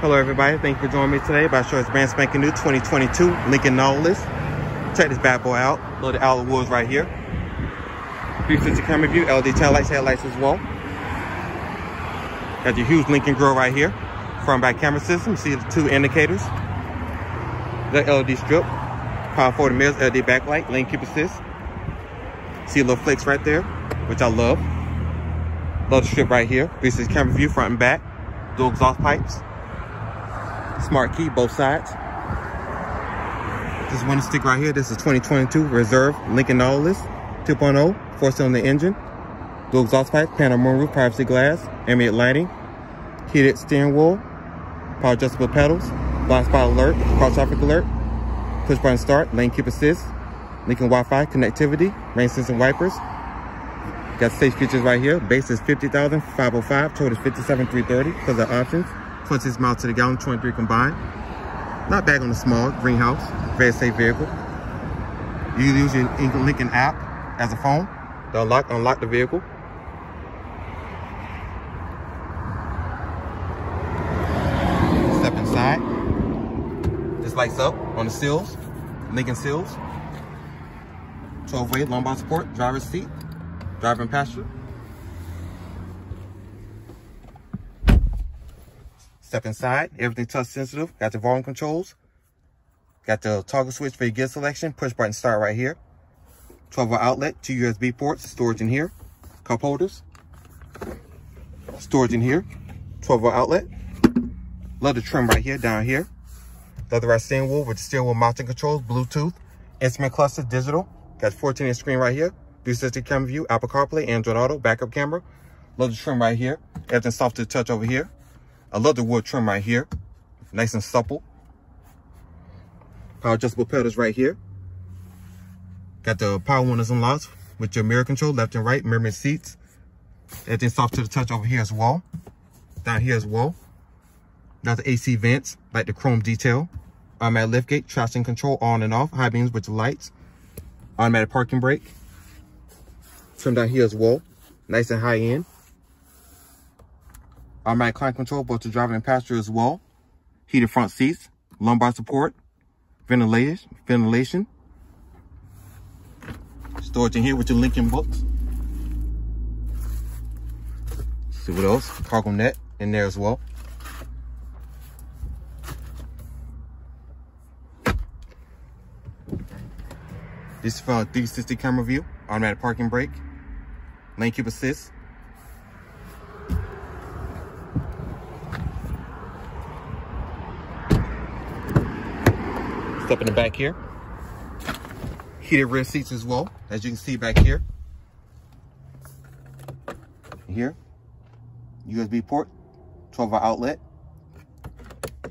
Hello everybody, thank you for joining me today about Short's brand spanking new 2022 Lincoln Nautilus. Check this bad boy out. Loaded alloy wheels right here. 360 camera view, LED tail lights, headlights as well. Got your huge Lincoln grill right here. Front back camera system, see the two indicators. The LED strip, power 40 mirrors, LED backlight, lane keep assist. See a little flex right there, which I love. Love the strip right here. 360 camera view, front and back. Dual exhaust pipes. Smart key, both sides. This one stick right here, this is 2022 Reserve Lincoln Nautilus 2.0, four-cylinder engine. Dual exhaust pipe, panorama roof, privacy glass, ambient lighting, heated steering wheel, power adjustable pedals, blind spot alert, cross traffic alert, push button start, lane keep assist, Lincoln Wi-Fi connectivity, rain sensing wipers. Got stage features right here. Base is 50,505, total is 57,330 because of the options. 26 miles to the gallon, 23 combined. Not bad on the small, greenhouse, very safe vehicle. You use your Lincoln app as a phone to unlock, unlock the vehicle. Step inside. This lights up on the seals, Lincoln seals. 12 way lumbar support, driver's seat, driver and passenger. Step inside, everything touch sensitive. Got the volume controls. Got the toggle switch for your gear selection. Push button start right here. 12 volt outlet, two USB ports, storage in here. Cup holders. Storage in here. 12 volt outlet. Leather trim right here, down here. Leather steering wheel with steering wheel mounting controls, Bluetooth, instrument cluster, digital. Got 14 inch screen right here. 360 camera view, Apple CarPlay, Android Auto, backup camera. Leather trim right here. Everything soft to touch over here. I love the wood trim right here. Nice and supple. Power adjustable pedals right here. Got the power windows and locks with your mirror control, left and right, mirror seats. Everything soft to the touch over here as well. Down here as well. Got the AC vents, like the chrome detail. Automatic lift gate, traction control on and off, high beams with the lights. Automatic parking brake. Trim down here as well. Nice and high end. Automatic climate control, both the driver and passenger as well. Heated front seats, lumbar support, ventilation, ventilation. Storage in here with your Lincoln books. see what else? Cargo net in there as well. This is from 360 camera view, automatic parking brake, lane keep assist, Step in the back here. Heated rear seats as well, as you can see back here. Here, USB port, 12 volt outlet.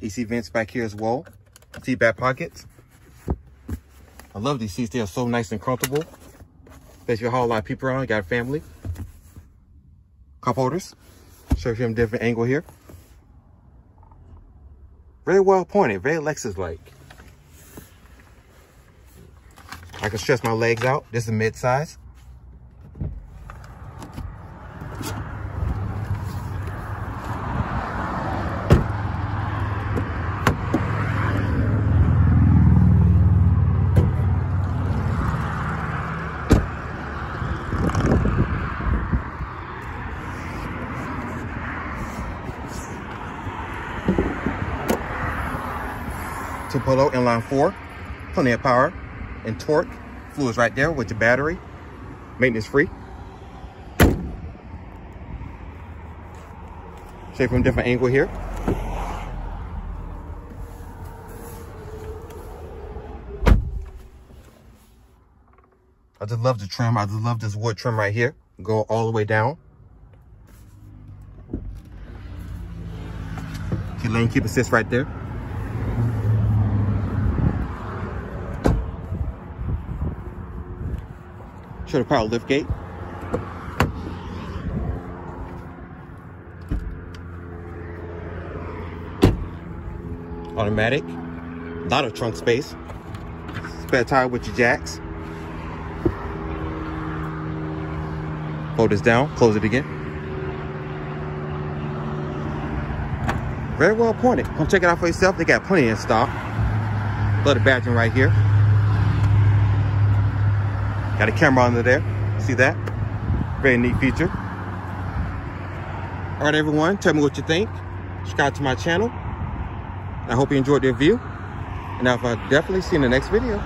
AC vents back here as well. Seat back pockets. I love these seats. They are so nice and comfortable. Especially you haul a lot of people around, you got family. Cup holders. Show you a different angle here. Very well pointed, very Lexus-like. I can stretch my legs out. This is mid-size. Two Polo inline four, plenty of power and torque. Fluids right there with your battery. Maintenance free. Show from a different angle here. I just love the trim. I just love this wood trim right here. Go all the way down. Your lane keep assist right there. Show the power lift gate. Automatic. A lot of trunk space. Spare tire with your jacks. Fold this down, close it again. Very well appointed. Come check it out for yourself. They got plenty in stock. Love the badging right here. Got a camera under there. See that? Very neat feature. All right, everyone, tell me what you think. Subscribe to my channel. I hope you enjoyed the review. And I'll uh, definitely see you in the next video.